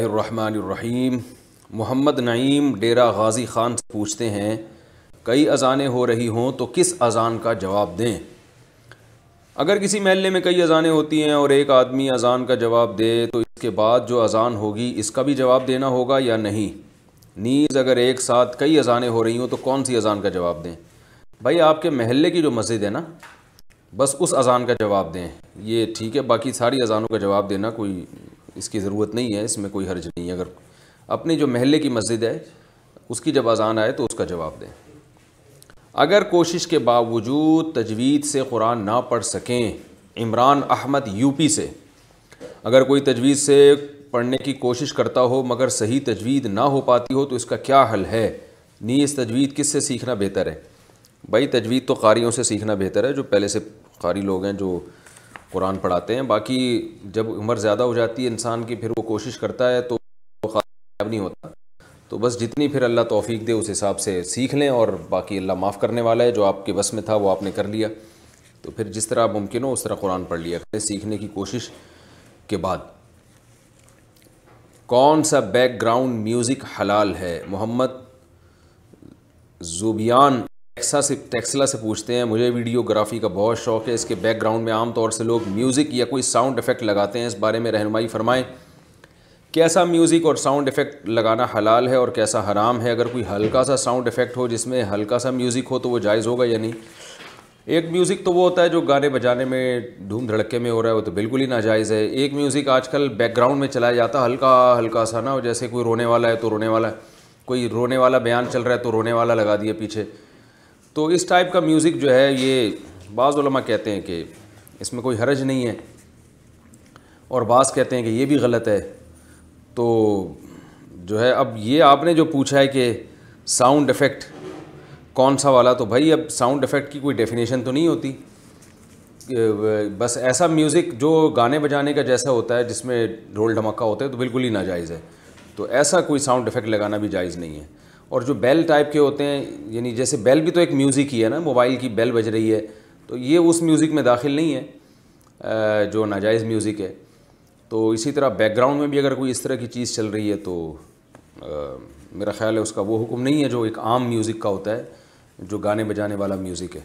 الرحمن الرحیم۔ محمد نعیم ڈیرہ غازی خان سے پوچھتے ہیں، کئی اذانیں ہو رہی ہوں تو کس اذان کا جواب دیں؟ اگر کسی محلے میں کئی اذانیں ہوتی ہیں اور ایک آدمی اذان کا جواب دے تو اس کے بعد جو اذان ہوگی، اس کا بھی جواب دینا ہوگا یا نہیں؟ نیز اگر ایک ساتھ کئی اذانیں ہو رہی ہوں تو کون سی اذان کا جواب دیں؟ بھائی، آپ کے محلے کی جو مسجد ہے نا، بس اس اذان کا جواب دیں۔ یہ ٹھیک ہے، باقی ساری اذانوں کا جواب دینا، کوئی اس کی ضرورت نہیں ہے، اس میں کوئی حرج نہیں ہے۔ اگر اپنی جو محلے کی مسجد ہے، اس کی جب اذان آئے تو اس کا جواب دیں۔ اگر کوشش کے باوجود تجوید سے قرآن نہ پڑھ سکیں، عمران احمد یو پی سے، اگر کوئی تجوید سے پڑھنے کی کوشش کرتا ہو مگر صحیح تجوید نہ ہو پاتی ہو تو اس کا کیا حل ہے؟ نیز تجوید کس سے سیکھنا بہتر ہے؟ بھائی، تجوید تو قاریوں سے سیکھنا بہتر ہے، جو پہلے سے قاری لوگ ہیں، جو قرآن پڑھاتے ہیں۔ باقی جب عمر زیادہ ہو جاتی ہے انسان کی، پھر وہ کوشش کرتا ہے تو کامیاب نہیں ہوتا۔ تو بس جتنی پھر اللہ توفیق دے اس حساب سے سیکھ لیں اور باقی اللہ معاف کرنے والا ہے۔ جو آپ کے بس میں تھا وہ آپ نے کر لیا۔ تو پھر جس طرح ممکن ہو اس طرح قرآن پڑھ لیا۔ کریں سیکھنے کی کوشش کے بعد۔ کون سا بیک گراؤنڈ میوزک حلال ہے؟ محمد زوبیان ٹیکسا سے ٹیکسلا سے پوچھتے ہیں، مجھے ویڈیوگرافی کا بہت شوق ہے۔ اس کے بیک گراؤنڈ میں عام طور سے لوگ میوزک یا کوئی ساؤنڈ افیکٹ لگاتے ہیں۔ اس بارے میں رہنمائی فرمائیں۔ کیسا میوزک اور ساؤنڈ افیکٹ لگانا حلال ہے اور کیسا حرام ہے؟ اگر کوئی ہلکا سا ساؤنڈ افیکٹ ہو جس میں ہلکا سا میوزک ہو تو وہ جائز ہوگا یا نہیں؟ ایک میوزک تو وہ ہوتا ہے جو گانے بجانے میں دھوم دھڑکے میں ہو رہا ہے، وہ تو بالکل ہی ناجائز ہے۔ ایک میوزک آج کل بیک گراؤنڈ میں چلایا جاتا ہے ہلکا ہلکا سا نا جیسے کوئی رونے والا ہے تو رونے والا ہے۔ کوئی رونے والا بیان چل رہا ہے تو رونے والا لگا دیا پیچھے۔ تو اس ٹائپ کا میوزک جو ہے یہ بعض علماء کہتے ہیں کہ اس میں کوئی حرج نہیں ہے اور بعض کہتے ہیں کہ یہ بھی غلط ہے تو جو ہے اب یہ آپ نے جو پوچھا ہے کہ ساؤنڈ افیکٹ کون سا والا، تو بھائی اب ساؤنڈ افیکٹ کی کوئی ڈیفینیشن تو نہیں ہوتی۔ بس ایسا میوزک جو گانے بجانے کا جیسا ہوتا ہے، جس میں ڈھول ڈھمکا ہوتا ہے، تو بالکل ہی ناجائز ہے۔ تو ایسا کوئی ساؤنڈ افیکٹ لگانا بھی جائز نہیں ہے۔ اور جو بیل ٹائپ کے ہوتے ہیں یعنی جیسے بیل بھی تو ایک میوزک ہی ہے نا، موبائل کی بیل بج رہی ہے، تو یہ اس میوزک میں داخل نہیں ہے جو ناجائز میوزک ہے۔ تو اسی طرح بیک گراؤنڈ میں بھی اگر کوئی اس طرح کی چیز چل رہی ہے تو میرا خیال ہے اس کا وہ حکم نہیں ہے جو ایک عام میوزک کا ہوتا ہے، جو گانے بجانے والا میوزک ہے۔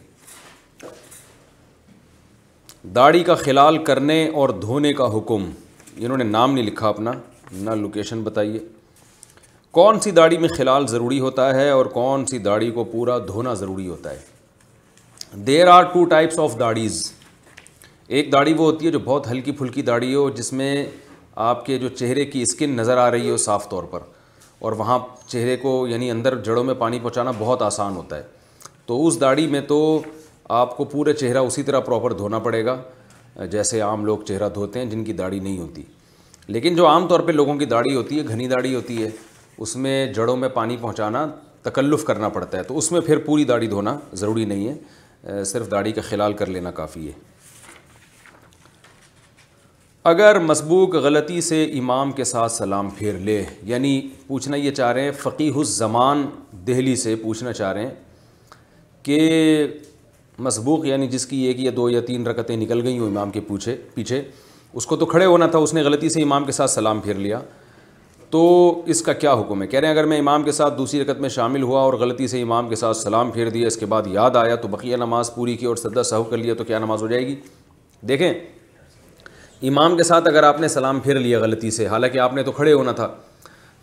داڑھی کا خلال کرنے اور دھونے کا حکم، انہوں نے نام نہیں لکھا اپنا، نہ لوکیشن بتائیے۔ کون سی داڑھی میں خلال ضروری ہوتا ہے اور کون سی داڑھی کو پورا دھونا ضروری ہوتا ہے؟ There are two types of داڑھیز۔ ایک داڑھی وہ ہوتی ہے جو بہت ہلکی پھلکی داڑھی ہو، جس میں آپ کے جو چہرے کی اسکن نظر آ رہی ہو صاف طور پر، اور وہاں چہرے کو یعنی اندر جڑوں میں پانی پہنچانا بہت آسان ہوتا ہے۔ تو اس داڑھی میں تو آپ کو پورے چہرہ اسی طرح پراپر دھونا پڑے گا، جیسے عام لوگ چہرہ دھوتے ہیں جن کی داڑھی نہیں ہوتی۔ لیکن جو عام طور پہ لوگوں کی داڑھی ہوتی ہے، گھنی داڑھی ہوتی ہے اس میں جڑوں میں پانی پہنچانا تکلف کرنا پڑتا ہے، تو اس میں پھر پوری داڑھی دھونا ضروری نہیں ہے۔ صرف داڑھی کا خلال کر لینا کافی ہے۔ اگر مسبوق غلطی سے امام کے ساتھ سلام پھیر لے یعنی پوچھنا یہ چاہ رہے ہیں فقیح الزمان دہلی سے پوچھنا چاہ رہے ہیں کہ مسبوق یعنی جس کی ایک یا دو یا تین رکتیں نکل گئی ہوں امام کے پوچھے، پیچھے، اس کو تو کھڑے ہونا تھا، اس نے غلطی سے امام کے ساتھ سلام پھیر لیا۔ تو اس کا کیا حکم ہے؟ کہہ رہے ہیں اگر میں امام کے ساتھ دوسری رکت میں شامل ہوا اور غلطی سے امام کے ساتھ سلام پھیر دیا، اس کے بعد یاد آیا تو بقیہ نماز پوری کی اور سدا سہو کر لیا تو کیا نماز ہو جائے گی؟ دیکھیں، امام کے ساتھ اگر آپ نے سلام پھیر لیا غلطی سے، حالانکہ آپ نے تو کھڑے ہونا تھا،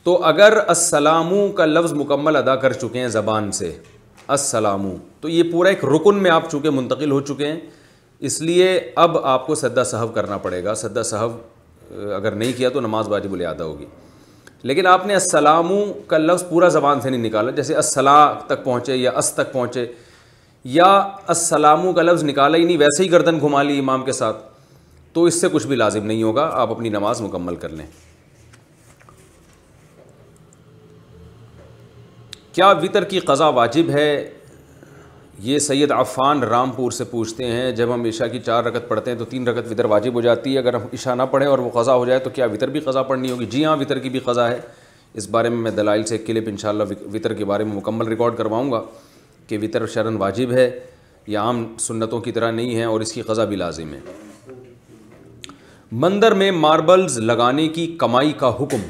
تو اگر السلام کا لفظ مکمل ادا کر چکے ہیں زبان سے السلام تو یہ پورا ایک رکن میں آپ چونکہ منتقل ہو چکے ہیں، اس لیے اب آپ کو سدا صحب کرنا پڑے گا۔ سدا صحب اگر نہیں کیا تو نماز واجب الادا ہوگی۔ لیکن آپ نے السلام کا لفظ پورا زبان سے نہیں نکالا، جیسے السلام تک پہنچے یا اس تک پہنچے، یا السلام کا لفظ نکالا ہی نہیں، ویسے ہی گردن گھما لی امام کے ساتھ، تو اس سے کچھ بھی لازم نہیں ہوگا، آپ اپنی نماز مکمل کر لیں۔ کیا وطر کی قضا واجب ہے؟ یہ سید عفان رامپور سے پوچھتے ہیں، جب ہم عشاء کی چار رکت پڑھتے ہیں تو تین رکت وطر واجب ہو جاتی ہے، اگر ہم عشاء نہ پڑھیں اور وہ قضا ہو جائے تو کیا وطر بھی قضا پڑھنی ہوگی؟ جی ہاں وطر کی بھی قضا ہے۔ اس بارے میں میں دلائل سے ایک کلپ ان شاء اللہ وطر کے بارے میں مکمل ریکارڈ کرواؤں گا کہ وطر شرن واجب ہے یا عام سنتوں کی طرح نہیں ہے اور اس کی قضا بھی لازم ہے۔ مندر میں ماربلز لگانے کی کمائی کا حکم۔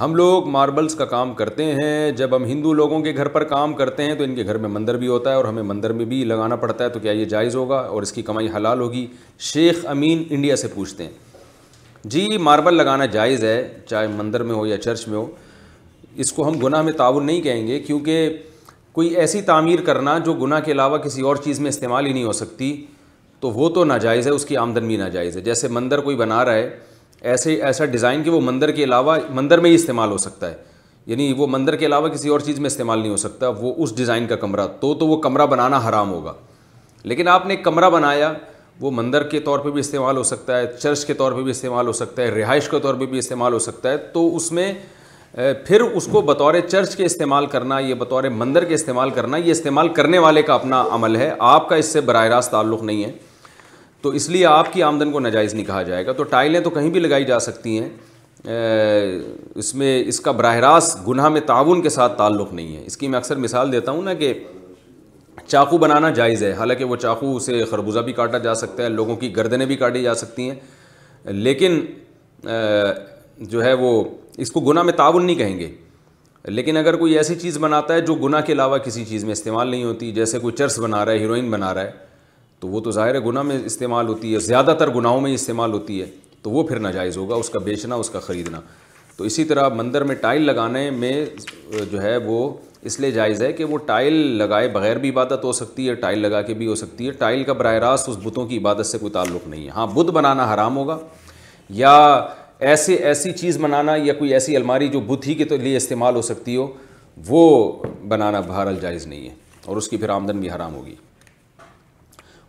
ہم لوگ ماربلس کا کام کرتے ہیں۔ جب ہم ہندو لوگوں کے گھر پر کام کرتے ہیں تو ان کے گھر میں مندر بھی ہوتا ہے اور ہمیں مندر میں بھی لگانا پڑتا ہے تو کیا یہ جائز ہوگا اور اس کی کمائی حلال ہوگی؟ شیخ امین انڈیا سے پوچھتے ہیں۔ جی ماربل لگانا جائز ہے، چاہے مندر میں ہو یا چرچ میں ہو۔ اس کو ہم گناہ میں تعاون نہیں کہیں گے کیونکہ کوئی ایسی تعمیر کرنا جو گناہ کے علاوہ کسی اور چیز میں استعمال ہی نہیں ہو سکتی تو وہ تو ناجائز ہے، اس کی آمدن بھی ناجائز ہے۔ جیسے مندر کوئی بنا رہا ہے ایسے ایسا ڈیزائن کہ وہ مندر کے علاوہ مندر میں ہی استعمال ہو سکتا ہے۔ یعنی وہ مندر کے علاوہ کسی اور چیز میں استعمال نہیں ہو سکتا، وہ اس ڈیزائن کا کمرہ، تو تو وہ کمرہ بنانا حرام ہوگا۔ لیکن آپ نے ایک کمرہ بنایا، وہ مندر کے طور پہ بھی استعمال ہو سکتا ہے، چرچ کے طور پہ بھی استعمال ہو سکتا ہے، رہائش کے طور پہ بھی استعمال ہو سکتا ہے، تو اس میں پھر اس کو بطور چرچ کے استعمال کرنا، یا بطور مندر کے استعمال کرنا، یہ استعمال کرنے والے کا اپنا عمل ہے۔ آپ کا اس سے براہ راست تعلق نہیں ہے۔ تو اس لیے آپ کی آمدن کو ناجائز نہیں کہا جائے گا۔ تو ٹائلیں تو کہیں بھی لگائی جا سکتی ہیں۔ اس میں اس کا براہ راست گناہ میں تعاون کے ساتھ تعلق نہیں ہے۔ اس کی میں اکثر مثال دیتا ہوں نا کہ چاقو بنانا جائز ہے۔ حالانکہ وہ چاقو سے خربوزہ بھی کاٹا جا سکتا ہے، لوگوں کی گردنیں بھی کاٹی جا سکتی ہیں۔ لیکن جو ہے وہ اس کو گناہ میں تعاون نہیں کہیں گے۔ لیکن اگر کوئی ایسی چیز بناتا ہے جو گناہ کے علاوہ کسی چیز میں استعمال نہیں ہوتی، جیسے کوئی چرس بنا رہا ہے، ہیروئن بنا رہا ہے تو وہ تو ظاہر گناہ میں استعمال ہوتی ہے، زیادہ تر گناہوں میں استعمال ہوتی ہے، تو وہ پھر ناجائز ہوگا، اس کا بیچنا، اس کا خریدنا۔ تو اسی طرح مندر میں ٹائل لگانے میں جو ہے وہ اس لیے جائز ہے کہ وہ ٹائل لگائے بغیر بھی عبادت ہو سکتی ہے، ٹائل لگا کے بھی ہو سکتی ہے۔ ٹائل کا براہ راست اس بتوں کی عبادت سے کوئی تعلق نہیں ہے۔ ہاں بت بنانا حرام ہوگا، یا ایسے، ایسی چیز بنانا یا کوئی ایسی الماری جو بت ہی کے لیے استعمال ہو سکتی ہو، وہ بنانا بہرحال جائز نہیں ہے اور اس کی پھر آمدن بھی حرام ہوگی۔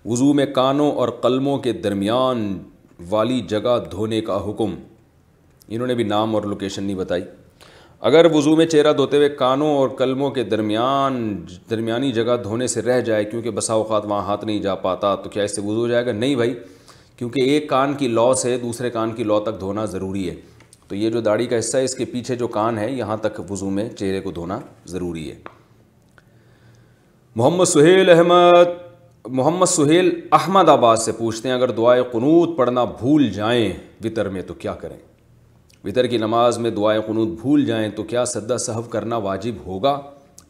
وضو میں کانوں اور قلموں کے درمیان والی جگہ دھونے کا حکم۔ انہوں نے بھی نام اور لوکیشن نہیں بتائی۔ اگر وضو میں چہرہ دھوتے ہوئے کانوں اور قلموں کے درمیان، درمیانی جگہ دھونے سے رہ جائے، کیونکہ بسا اوقات وہاں ہاتھ نہیں جا پاتا، تو کیا اس سے وضو ہو جائے گا؟ نہیں بھائی، کیونکہ ایک کان کی لو سے دوسرے کان کی لو تک دھونا ضروری ہے۔ تو یہ جو داڑھی کا حصہ ہے، اس کے پیچھے جو کان ہے، یہاں تک وضو میں چہرے کو دھونا ضروری ہے۔ محمد سہیل احمد محمد سہیل احمد آباد سے پوچھتے ہیں، اگر دعائے قنوت پڑھنا بھول جائیں وطر میں تو کیا کریں؟ وطر کی نماز میں دعائے قنوت بھول جائیں تو کیا سدا صحب کرنا واجب ہوگا؟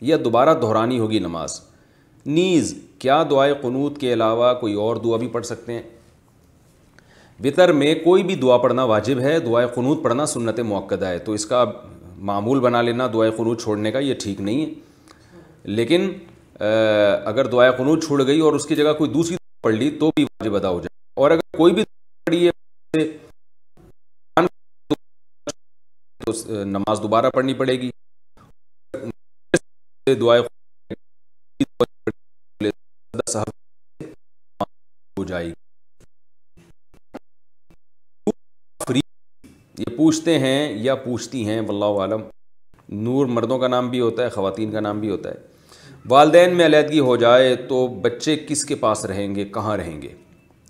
یا دوبارہ دہرانی ہوگی نماز؟ نیز، کیا دعائے قنوت کے علاوہ کوئی اور دعا بھی پڑھ سکتے ہیں؟ وطر میں کوئی بھی دعا پڑھنا واجب ہے، دعائے قنوت پڑھنا سنت موقع ہے، تو اس کا معمول بنا لینا، دعائے قنوت چھوڑنے کا یہ ٹھیک نہیں ہے۔ لیکن اگر دعائے قنوت چھوڑ گئی اور اس کی جگہ کوئی دوسری پڑھ لی تو بھی واجب ادا ہو جائے اور اگر کوئی بھی پڑھی ہے، تو نماز دوبارہ پڑھنی پڑے گی۔ دعائے ہو جائے گی۔ یہ پوچھتے ہیں یا پوچھتی ہیں، واللہ عالم، نور مردوں کا نام بھی ہوتا ہے، خواتین کا نام بھی ہوتا ہے۔ والدین میں علیحدگی ہو جائے تو بچے کس کے پاس رہیں گے؟ کہاں رہیں گے؟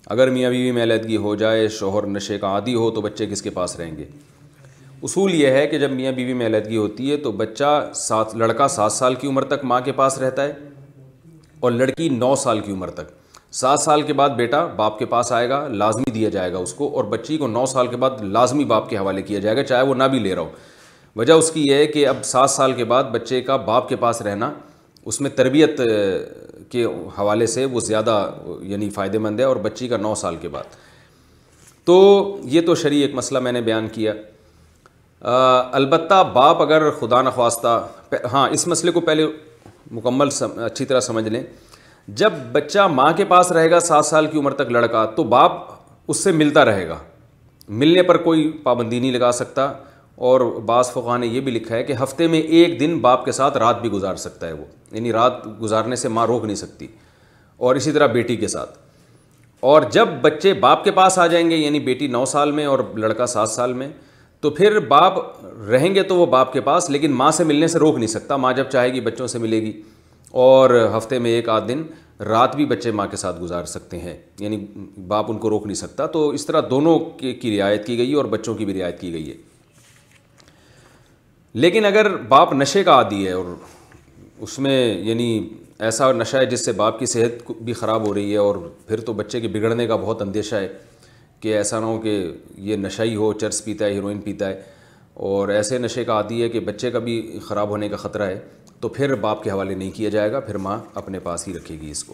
اگر میاں بیوی میں علیحدگی ہو جائے، شوہر نشے کا عادی ہو تو بچے کس کے پاس رہیں گے؟ اصول یہ ہے کہ جب میاں بیوی میں علیحدگی ہوتی ہے تو بچہ سات، لڑکا سات سال کی عمر تک ماں کے پاس رہتا ہے اور لڑکی نو سال کی عمر تک۔ سات سال کے بعد بیٹا باپ کے پاس آئے گا، لازمی دیا جائے گا اس کو اور بچی کو نو سال کے بعد لازمی باپ کے حوالے کیا جائے گا، چاہے وہ نہ بھی لے رہا ہو۔ وجہ اس کی یہ ہے کہ اب سات سال کے بعد بچے کا باپ کے پاس رہنا اس میں تربیت کے حوالے سے وہ زیادہ یعنی فائدہ مند ہے اور بچی کا نو سال کے بعد۔ تو یہ تو شرعی ایک مسئلہ میں نے بیان کیا۔ البتہ باپ اگر خدا نخواستہ ہاں اس مسئلے کو پہلے مکمل اچھی طرح سمجھ لیں۔ جب بچہ ماں کے پاس رہے گا سات سال کی عمر تک لڑکا، تو باپ اس سے ملتا رہے گا۔ ملنے پر کوئی پابندی نہیں لگا سکتا۔ اور بعض فقہ نے یہ بھی لکھا ہے کہ ہفتے میں ایک دن باپ کے ساتھ رات بھی گزار سکتا ہے وہ یعنی رات گزارنے سے ماں روک نہیں سکتی، اور اسی طرح بیٹی کے ساتھ۔ اور جب بچے باپ کے پاس آ جائیں گے یعنی بیٹی نو سال میں اور لڑکا سات سال میں، تو پھر باپ رہیں گے تو وہ باپ کے پاس، لیکن ماں سے ملنے سے روک نہیں سکتا۔ ماں جب چاہے گی بچوں سے ملے گی، اور ہفتے میں ایک آدھ دن رات بھی بچے ماں کے ساتھ گزار سکتے ہیں یعنی باپ ان کو روک نہیں سکتا۔ تو اس طرح دونوں کی رعایت کی گئی ہے اور بچوں کی بھی رعایت کی گئی ہے۔ لیکن اگر باپ نشے کا عادی ہے اور اس میں یعنی ایسا نشہ ہے جس سے باپ کی صحت بھی خراب ہو رہی ہے اور پھر تو بچے کے بگڑنے کا بہت اندیشہ ہے کہ ایسا نہ ہو کہ یہ نشہ ہی ہو، چرس پیتا ہے، ہیروئن پیتا ہے اور ایسے نشے کا عادی ہے کہ بچے کا بھی خراب ہونے کا خطرہ ہے تو پھر باپ کے حوالے نہیں کیا جائے گا، پھر ماں اپنے پاس ہی رکھے گی اس کو۔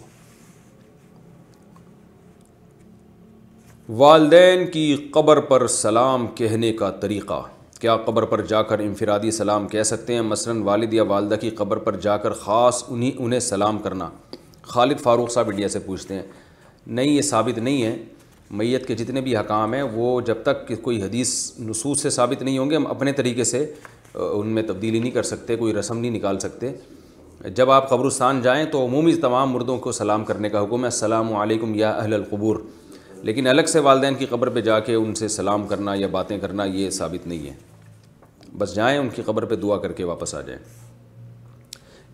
والدین کی قبر پر سلام کہنے کا طریقہ۔ کیا قبر پر جا کر انفرادی سلام کہہ سکتے ہیں؟ مثلاً والد یا والدہ کی قبر پر جا کر خاص انہیں انہیں سلام کرنا۔ خالد فاروق صاحب انڈیا سے پوچھتے ہیں۔ نہیں، یہ ثابت نہیں ہے۔ میت کے جتنے بھی حکام ہیں، وہ جب تک کہ کوئی حدیث نصوص سے ثابت نہیں ہوں گے، ہم اپنے طریقے سے ان میں تبدیلی نہیں کر سکتے، کوئی رسم نہیں نکال سکتے۔ جب آپ قبرستان جائیں تو عمومی تمام مردوں کو سلام کرنے کا حکم ہے، السلام علیکم یا اہل القبور. لیکن الگ سے والدین کی قبر پہ جا کے ان سے سلام کرنا یا باتیں کرنا، یہ ثابت نہیں ہے۔ بس جائیں ان کی قبر پہ دعا کر کے واپس آ جائیں۔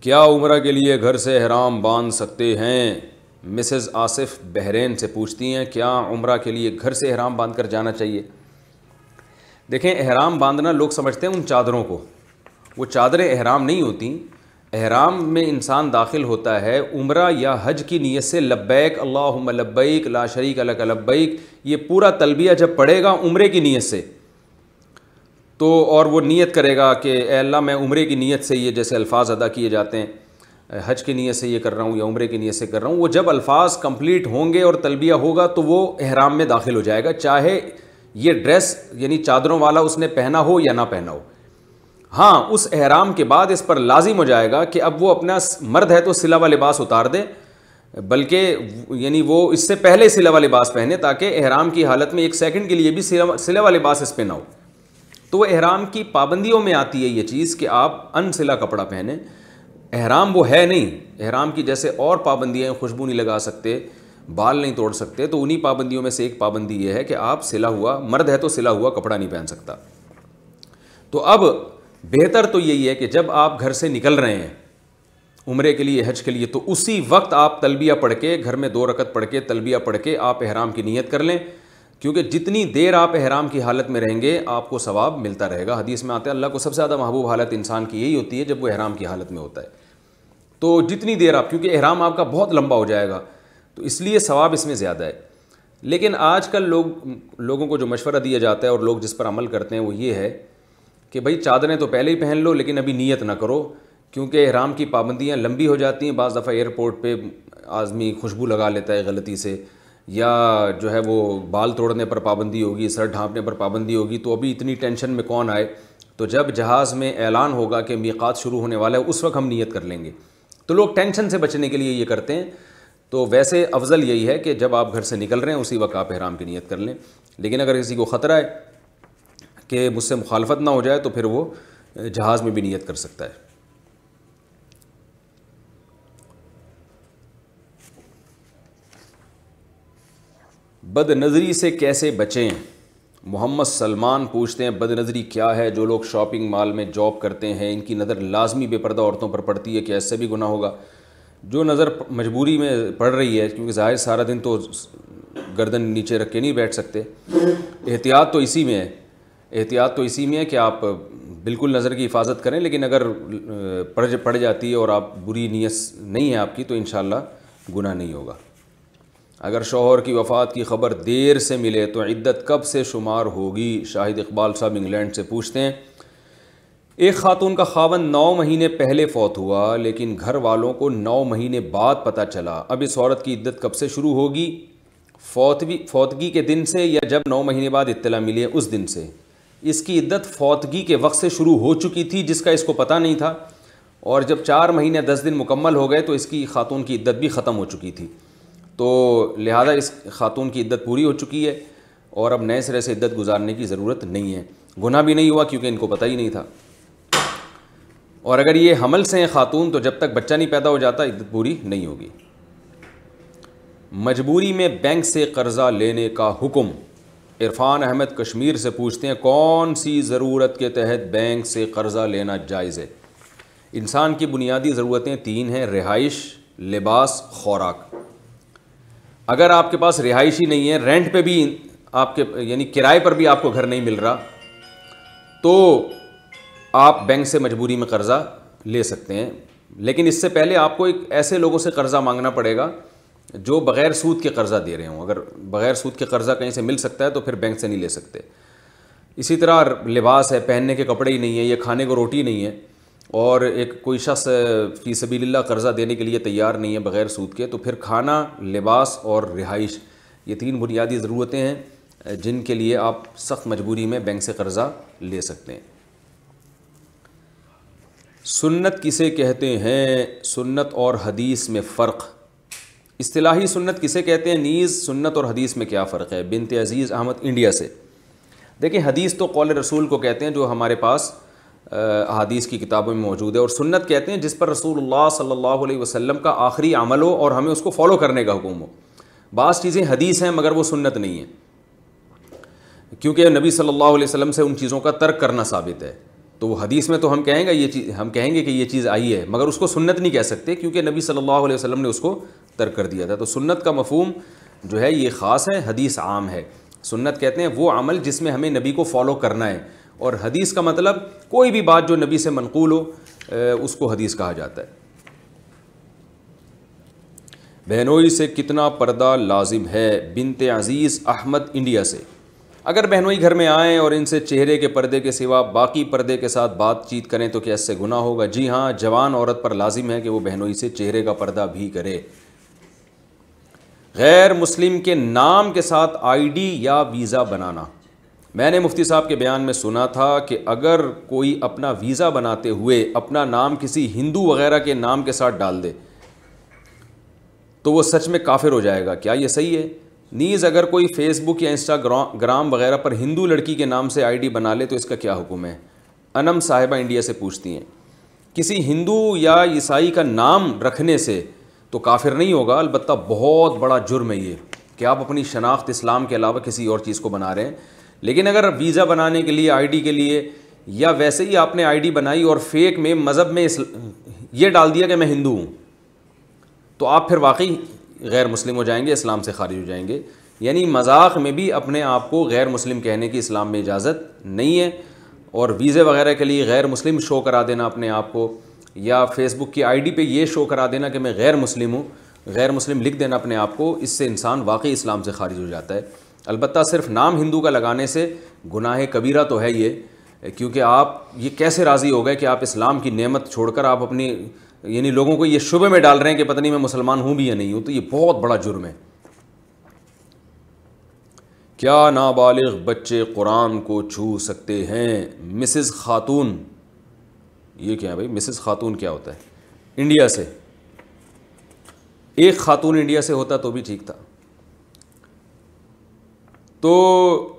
کیا عمرہ کے لیے گھر سے احرام باندھ سکتے ہیں؟ مسز آصف بحرین سے پوچھتی ہیں، کیا عمرہ کے لیے گھر سے احرام باندھ کر جانا چاہیے؟ دیکھیں، احرام باندھنا لوگ سمجھتے ہیں ان چادروں کو۔ وہ چادریں احرام نہیں ہوتیں احرام میں انسان داخل ہوتا ہے عمرہ یا حج کی نیت سے، لبیک اللہ لبیک، لا شریک الک لبیک۔ یہ پورا تلبیہ جب پڑھے گا عمرے کی نیت سے۔ تو اور وہ نیت کرے گا کہ اے اللہ میں عمرے کی نیت سے یہ جیسے الفاظ ادا کیے جاتے ہیں حج کی نیت سے یہ کر رہا ہوں یا عمرے کی نیت سے کر رہا ہوں، وہ جب الفاظ کمپلیٹ ہوں گے اور تلبیہ ہوگا تو وہ احرام میں داخل ہو جائے گا، چاہے یہ ڈریس یعنی چادروں والا اس نے پہنا ہو یا نہ پہنا ہو۔ ہاں اس احرام کے بعد اس پر لازم ہو جائے گا کہ اب وہ اپنا مرد ہے تو سلا و لباس اتار دے بلکہ یعنی وہ اس سے پہلے سلا و لباس پہنے تاکہ احرام کی حالت میں ایک سیکنڈ کے لیے بھی سلا و لباس اس پہ نہ ہو۔ تو وہ احرام کی پابندیوں میں آتی ہے یہ چیز کہ آپ ان سلا کپڑا پہنیں۔ احرام وہ ہے نہیں۔ احرام کی جیسے اور پابندیاں خوشبو نہیں لگا سکتے، بال نہیں توڑ سکتے۔ تو انہیں پابندیوں میں سے ایک پابندی یہ ہے کہ آپ سلا ہوا، مرد ہے تو سلا ہوا کپڑا نہیں پہن سکتا۔ تو اب بہتر تو یہی ہے کہ جب آپ گھر سے نکل رہے ہیں عمرے کے لیے، حج کے لیے، تو اسی وقت آپ تلبیہ پڑھ کے، گھر میں دو رکت پڑھ کے تلبیہ پڑھ کے آپ احرام کی نیت کر لیں۔ کیونکہ جتنی دیر آپ احرام کی حالت میں رہیں گے، آپ کو ثواب ملتا رہے گا۔ حدیث میں آتے ہیں، اللہ کو سب سے زیادہ محبوب حالت انسان کی یہی ہوتی ہے جب وہ احرام کی حالت میں ہوتا ہے۔ تو جتنی دیر آپ، کیونکہ احرام آپ کا بہت لمبا ہو جائے گا، تو اس لیے ثواب اس میں زیادہ ہے۔ لیکن آج کل لوگ، لوگوں کو جو مشورہ دیا جاتا ہے اور لوگ جس پر عمل کرتے ہیں وہ یہ ہے کہ بھائی، چادریں تو پہلے ہی پہن لو، لیکن ابھی نیت نہ کرو، کیونکہ احرام کی پابندیاں لمبی ہو جاتی ہیں۔ بعض دفعہ ایئرپورٹ پہ آدمی خوشبو لگا لیتا ہے غلطی سے۔ یا جو ہے وہ بال توڑنے پر پابندی ہوگی، سر ڈھانپنے پر پابندی ہوگی، تو ابھی اتنی ٹینشن میں کون آئے؟ تو جب جہاز میں اعلان ہوگا کہ میقات شروع ہونے والا ہے، اس وقت ہم نیت کر لیں گے۔ تو لوگ ٹینشن سے بچنے کے لیے یہ کرتے ہیں۔ تو ویسے افضل یہی ہے کہ جب آپ گھر سے نکل رہے ہیں، اسی وقت آپ احرام کی نیت کر لیں۔ لیکن اگر کسی کو خطرہ ہے کہ مجھ سے مخالفت نہ ہو جائے، تو پھر وہ جہاز میں بھی نیت کر سکتا ہے۔ بد نظری سے کیسے بچیں؟ محمد سلمان پوچھتے ہیں بد نظری کیا ہے؟ جو لوگ شاپنگ مال میں جاب کرتے ہیں، ان کی نظر لازمی بے پردہ عورتوں پر پڑتی ہے کہ ایسے بھی گناہ ہوگا۔ جو نظر مجبوری میں پڑ رہی ہے، کیونکہ ظاہر سارا دن تو گردن نیچے رکھ کے نہیں بیٹھ سکتے۔ احتیاط تو اسی میں ہے۔ احتیاط تو اسی میں ہے کہ آپ بالکل نظر کی حفاظت کریں، لیکن اگر پڑ پڑ جاتی ہے اور آپ بری نیت نہیں ہے آپ کی، تو انشاءاللہ گناہ نہیں ہوگا۔ اگر شوہر کی وفات کی خبر دیر سے ملے تو عدت کب سے شمار ہوگی؟ شاہد اقبال صاحب انگلینڈ سے پوچھتے ہیں۔ ایک خاتون کا خاون نو مہینے پہلے فوت ہوا، لیکن گھر والوں کو نو مہینے بعد پتہ چلا۔ اب اس عورت کی عدت کب سے شروع ہوگی؟ فوتوی، فوتگی کے دن سے یا جب نو مہینے بعد اطلاع ملی اس دن سے؟ اس کی عدت فوتگی کے وقت سے شروع ہو چکی تھی، جس کا اس کو پتہ نہیں تھا۔ اور جب چار مہینے دس دن مکمل ہو گئے تو اس کی خاتون کی عدت بھی ختم ہو چکی تھی۔ تو لہذا اس خاتون کی عدت پوری ہو چکی ہے اور اب نئے سرے سے عدت گزارنے کی ضرورت نہیں ہے۔ گناہ بھی نہیں ہوا کیونکہ ان کو پتہ ہی نہیں تھا۔ اور اگر یہ حمل سے ہیں خاتون تو جب تک بچہ نہیں پیدا ہو جاتا عدت پوری نہیں ہوگی۔ مجبوری میں بینک سے قرضہ لینے کا حکم۔ عرفان احمد کشمیر سے پوچھتے ہیں، کون سی ضرورت کے تحت بینک سے قرضہ لینا جائز ہے؟ انسان کی بنیادی ضرورتیں تین ہیں، رہائش، لباس، خوراک۔ اگر آپ کے پاس رہائشی نہیں ہے رینٹ پہ بھی آپ کے یعنی کرائے پر بھی آپ کو گھر نہیں مل رہا، تو آپ بینک سے مجبوری میں قرضہ لے سکتے ہیں۔ لیکن اس سے پہلے آپ کو ایک ایسے لوگوں سے قرضہ مانگنا پڑے گا جو بغیر سود کے قرضہ دے رہے ہوں۔ اگر بغیر سود کے قرضہ کہیں سے مل سکتا ہے تو پھر بینک سے نہیں لے سکتے۔ اسی طرح لباس ہے، پہننے کے کپڑے ہی نہیں ہیں، یہ کھانے کو روٹی نہیں ہے۔ اور ایک کوئی شخص فی سبیل اللہ قرضہ دینے کے لیے تیار نہیں ہے بغیر سود کے، تو پھر کھانا، لباس اور رہائش، یہ تین بنیادی ضرورتیں ہیں جن کے لیے آپ سخت مجبوری میں بینک سے قرضہ لے سکتے ہیں۔ سنت کسے کہتے ہیں؟ سنت اور حدیث میں فرق۔ اصطلاحی سنت کسے کہتے ہیں؟ نیز سنت اور حدیث میں کیا فرق ہے؟ بنت عزیز احمد انڈیا سے۔ دیکھیں، حدیث تو قول رسول کو کہتے ہیں جو ہمارے پاس حدیث کی کتابوں میں موجود ہے اور سنت کہتے ہیں جس پر رسول اللہ صلی اللہ علیہ وسلم کا آخری عمل ہو اور ہمیں اس کو فالو کرنے کا حکم ہو۔ بعض چیزیں حدیث ہیں مگر وہ سنت نہیں ہیں۔ کیونکہ نبی صلی اللہ علیہ وسلم سے ان چیزوں کا ترک کرنا ثابت ہے۔ تو وہ حدیث میں تو ہم کہیں گے یہ چیز، ہم کہیں گے کہ یہ چیز آئی ہے، مگر اس کو سنت نہیں کہہ سکتے کیونکہ نبی صلی اللہ علیہ وسلم نے اس کو ترک کر دیا تھا۔ تو سنت کا مفہوم جو ہے یہ خاص ہے، حدیث عام ہے۔ سنت کہتے ہیں وہ عمل جس میں ہمیں نبی کو فالو کرنا ہے۔ اور حدیث کا مطلب کوئی بھی بات جو نبی سے منقول ہو اس کو حدیث کہا جاتا ہے۔ بہنوئی سے کتنا پردہ لازم ہے بنت عزیز احمد انڈیا سے۔ اگر بہنوئی گھر میں آئیں اور ان سے چہرے کے پردے کے سوا باقی پردے کے ساتھ بات چیت کریں تو کیا اس سے گناہ ہوگا؟ جی ہاں جوان عورت پر لازم ہے کہ وہ بہنوئی سے چہرے کا پردہ بھی کرے۔ غیر مسلم کے نام کے ساتھ آئی ڈی یا ویزا بنانا۔ میں نے مفتی صاحب کے بیان میں سنا تھا کہ اگر کوئی اپنا ویزا بناتے ہوئے اپنا نام کسی ہندو وغیرہ کے نام کے ساتھ ڈال دے، تو وہ سچ میں کافر ہو جائے گا۔ کیا یہ صحیح ہے؟ نیز اگر کوئی فیس بک یا انسٹاگرام وغیرہ پر ہندو لڑکی کے نام سے آئی ڈی بنا لے، تو اس کا کیا حکم ہے؟ انم صاحبہ انڈیا سے پوچھتی ہیں۔ کسی ہندو یا عیسائی کا نام رکھنے سے تو کافر نہیں ہوگا، البتہ بہت بڑا جرم ہے یہ کہ آپ اپنی شناخت اسلام کے علاوہ کسی اور چیز کو بنا رہے ہیں۔ لیکن اگر ویزا بنانے کے لیے آئی ڈی کے لیے یا ویسے ہی آپ نے آئی ڈی بنائی اور فیک میں مذہب میں اس یہ ڈال دیا کہ میں ہندو ہوں، تو آپ پھر واقعی غیر مسلم ہو جائیں گے، اسلام سے خارج ہو جائیں گے۔ یعنی مذاق میں بھی اپنے آپ کو غیر مسلم کہنے کی اسلام میں اجازت نہیں ہے۔ اور ویزے وغیرہ کے لیے غیر مسلم شو کرا دینا اپنے آپ کو، یا فیس بک کی آئی ڈی پہ یہ شو کرا دینا کہ میں غیر مسلم ہوں، غیر مسلم لکھ دینا اپنے آپ کو، اس سے انسان واقعی اسلام سے خارج ہو جاتا ہے۔ البتہ صرف نام ہندو کا لگانے سے گناہ کبیرہ تو ہے یہ، کیونکہ آپ یہ کیسے راضی ہو گئے کہ آپ اسلام کی نعمت چھوڑ کر آپ اپنی یعنی لوگوں کو یہ شبے میں ڈال رہے ہیں کہ پتہ نہیں میں مسلمان ہوں بھی یا نہیں ہوں، تو یہ بہت بڑا جرم ہے۔ کیا نابالغ بچے قرآن کو چھو سکتے ہیں؟ مسز خاتون، یہ کیا ہے بھائی؟ مسز خاتون کیا ہوتا ہے؟ انڈیا سے۔ ایک خاتون انڈیا سے ہوتا تو بھی ٹھیک تھا۔ تو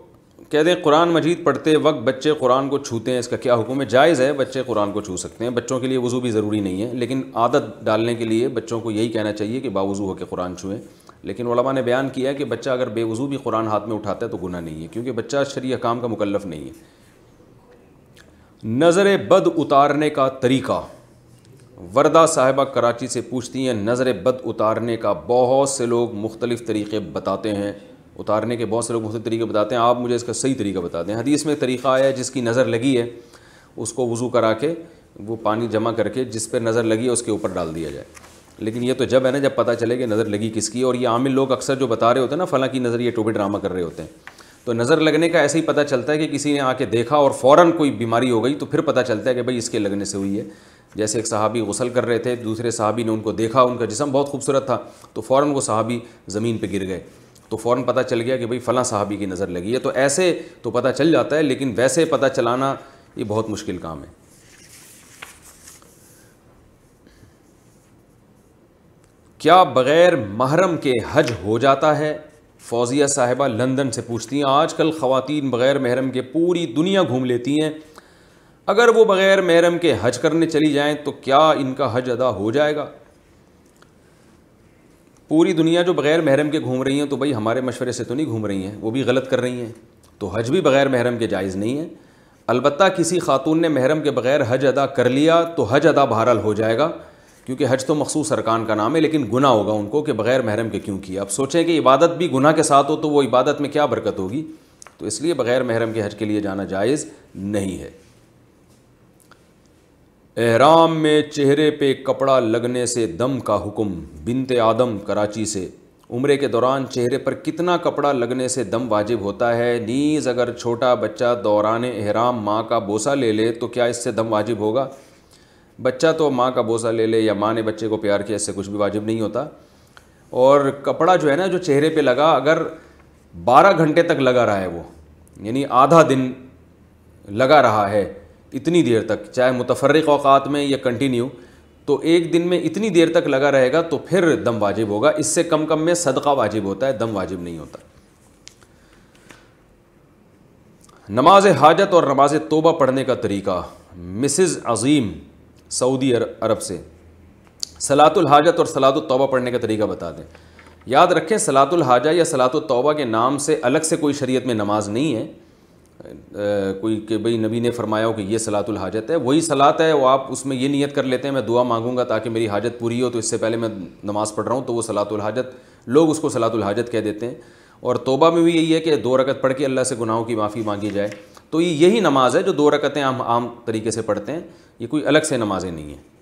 کہتے ہیں قرآن مجید پڑھتے وقت بچے قرآن کو چھوتے ہیں، اس کا کیا حکم ہے؟ جائز ہے، بچے قرآن کو چھو سکتے ہیں۔ بچوں کے لیے وضو بھی ضروری نہیں ہے، لیکن عادت ڈالنے کے لیے بچوں کو یہی کہنا چاہیے کہ باوضو ہو کے قرآن چھوئیں۔ لیکن علماء نے بیان کیا ہے کہ بچہ اگر بے وضو بھی قرآن ہاتھ میں اٹھاتا ہے تو گناہ نہیں ہے، کیونکہ بچہ شریع کام کا مکلف نہیں ہے۔ نظر بد اتارنے کا طریقہ۔ وردہ صاحبہ کراچی سے پوچھتی ہیں، نظر بد اتارنے کا بہت سے لوگ مختلف طریقے بتاتے ہیں۔ اتارنے کے بہت سے لوگ مختلف طریقے بتاتے ہیں، آپ مجھے اس کا صحیح طریقہ بتا دیں۔ حدیث میں طریقہ آیا ہے، جس کی نظر لگی ہے، اس کو وضو کرا کے، وہ پانی جمع کر کے، جس پہ نظر لگی ہے اس کے اوپر ڈال دیا جائے۔ لیکن یہ تو جب ہے نا، جب پتہ چلے کہ نظر لگی کس کی، اور یہ عامل لوگ اکثر جو بتا رہے ہوتے ہیں نا، فلاں کی نظر یہ ٹوبی ڈرامہ کر رہے ہوتے ہیں۔ تو نظر لگنے کا ایسے ہی پتہ چلتا ہے کہ کسی نے آ کے دیکھا اور فوراً کوئی بیماری ہو گئی، تو پھر پتہ چلتا ہے کہ بھائی اس کے لگنے سے ہوئی ہے۔ جیسے ایک صحابی غسل کر رہے تھے، دوسرے صحابی نے ان کو دیکھا، ان کا جسم بہت خوبصورت تھا، تو فوراً وہ صحابی زمین پہ گر گئے۔ تو فوراً پتہ چل گیا کہ بھائی فلاں صحابی کی نظر لگی ہے۔ تو ایسے تو پتہ چل جاتا ہے، لیکن ویسے پتہ چلانا یہ بہت مشکل کام ہے۔ کیا بغیر محرم کے حج ہو جاتا ہے؟ فوزیہ صاحبہ لندن سے پوچھتی ہیں، آج کل خواتین بغیر محرم کے پوری دنیا گھوم لیتی ہیں۔ اگر وہ بغیر محرم کے حج کرنے چلی جائیں تو کیا ان کا حج ادا ہو جائے گا؟ پوری دنیا جو بغیر محرم کے گھوم رہی ہیں تو بھائی ہمارے مشورے سے تو نہیں گھوم رہی ہیں، وہ بھی غلط کر رہی ہیں۔ تو حج بھی بغیر محرم کے جائز نہیں ہے۔ البتہ کسی خاتون نے محرم کے بغیر حج ادا کر لیا تو حج ادا بہرحال ہو جائے گا، کیونکہ حج تو مخصوص ارکان کا نام ہے، لیکن گناہ ہوگا ان کو کہ بغیر محرم کے کیوں کیا۔ اب سوچیں کہ عبادت بھی گناہ کے ساتھ ہو تو وہ عبادت میں کیا برکت ہوگی؟ تو اس لیے بغیر محرم کے حج کے لیے جانا جائز نہیں ہے۔ احرام میں چہرے پہ کپڑا لگنے سے دم کا حکم، بنت آدم کراچی سے۔ عمرے کے دوران چہرے پر کتنا کپڑا لگنے سے دم واجب ہوتا ہے؟ نیز اگر چھوٹا بچہ دوران احرام ماں کا بوسہ لے لے تو کیا اس سے دم واجب ہوگا؟ بچہ تو ماں کا بوسہ لے لے یا ماں نے بچے کو پیار کیا، اس سے کچھ بھی واجب نہیں ہوتا۔ اور کپڑا جو ہے نا، جو چہرے پہ لگا، اگر بارہ گھنٹے تک لگا رہا ہے وہ یعنی آدھا دن لگا رہا ہے اتنی دیر تک، چاہے متفرق اوقات میں یا کنٹینیو تو ایک دن میں اتنی دیر تک لگا رہے گا تو پھر دم واجب ہوگا۔ اس سے کم کم میں صدقہ واجب ہوتا ہے، دم واجب نہیں ہوتا۔ نماز حاجت اور نماز توبہ پڑھنے کا طریقہ۔ مسز عظیم سعودی عرب سے۔ سلاۃ الحاجت اور سلاۃ الطوبہ پڑھنے کا طریقہ بتا دیں۔ یاد رکھیں سلاۃ الحاجہ یا سلاۃ الطوبہ کے نام سے الگ سے کوئی شریعت میں نماز نہیں ہے۔ کوئی کہ بھئی نبی نے فرمایا ہو کہ یہ صلاۃ الحاجت ہے، وہی صلاۃ ہے، وہ آپ اس میں یہ نیت کر لیتے ہیں، میں دعا مانگوں گا تاکہ میری حاجت پوری ہو، تو اس سے پہلے میں نماز پڑھ رہا ہوں، تو وہ صلاۃ الحاجت، لوگ اس کو صلاۃ الحاجت کہہ دیتے ہیں۔ اور توبہ میں بھی یہی ہے کہ دو رکعت پڑھ کے اللہ سے گناہوں کی معافی مانگی جائے۔ تو یہ یہی نماز ہے جو دو رکعتیں ہم عام طریقے سے پڑھتے ہیں، یہ کوئی الگ سے نمازیں نہیں ہیں۔